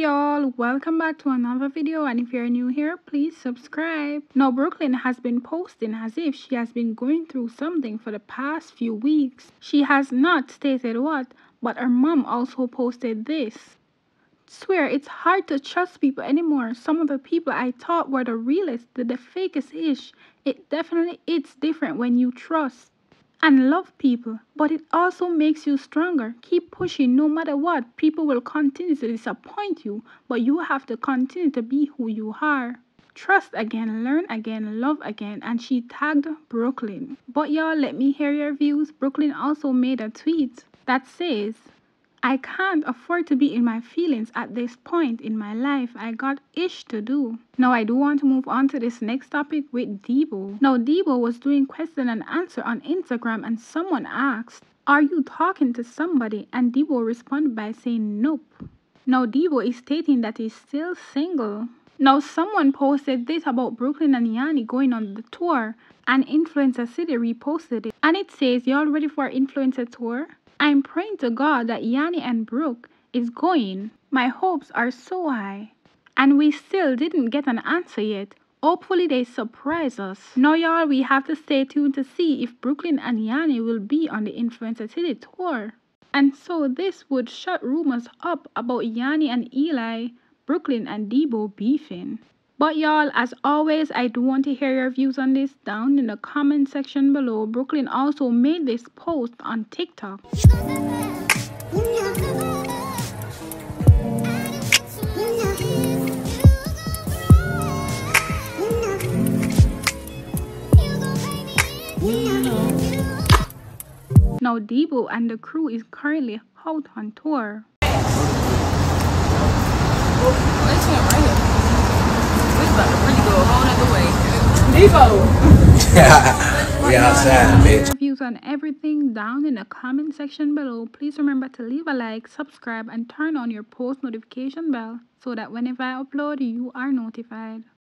y'all. Welcome back to another video and if you're new here please subscribe. Now brooklyn has been posting as if she has been going through something for the past few weeks. She has not stated what but her mom also posted this. Swear it's hard to trust people anymore. Some of the people i thought were the realest the, the fakest ish it definitely it's different when you trust and love people, but it also makes you stronger. Keep pushing no matter what. People will continue to disappoint you, but you have to continue to be who you are. Trust again, learn again, love again, and she tagged Brooklyn. But y'all, let me hear your views. Brooklyn also made a tweet that says, I can't afford to be in my feelings at this point in my life. I got ish to do. Now I do want to move on to this next topic with Debo. Now Debo was doing question and answer on Instagram and someone asked, Are you talking to somebody? And Debo responded by saying nope. Now Debo is stating that he's still single. Now someone posted this about Brooklyn and Yanni going on the tour and Influencer City reposted it. And it says, Y'all ready for Influencer Tour? I'm praying to God that Yanni and Brooke is going. My hopes are so high. And we still didn't get an answer yet. Hopefully they surprise us. Now y'all, we have to stay tuned to see if Brooklyn and Yanni will be on the Influencer City tour. And so this would shut rumors up about Yanni and Eli, Brooklyn and Debo beefing. But y'all, as always, I do want to hear your views on this down in the comment section below. Brooklyn also made this post on TikTok. Now Debo and the crew is currently out on tour. We outside, bitch. Views on everything down in the comment section below. Please remember to leave a like, subscribe, and turn on your post notification bell so that whenever I upload, you are notified.